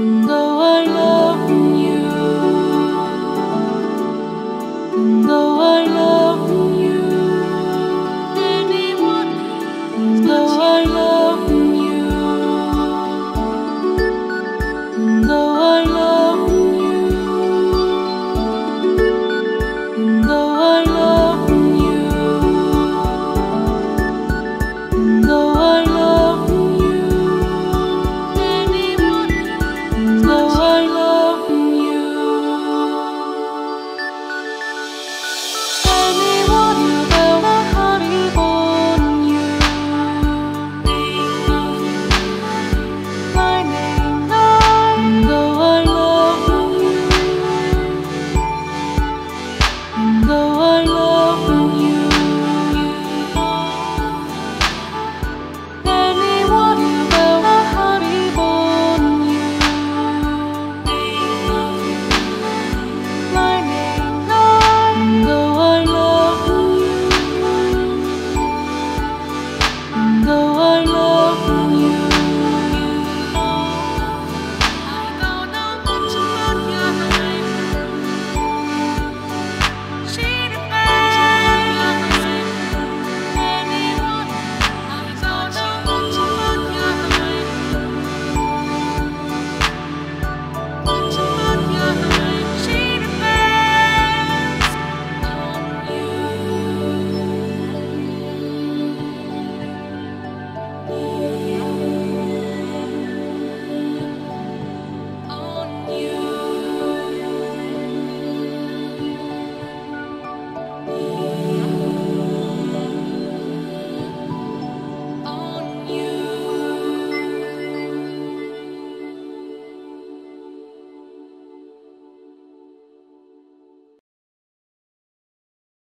though I love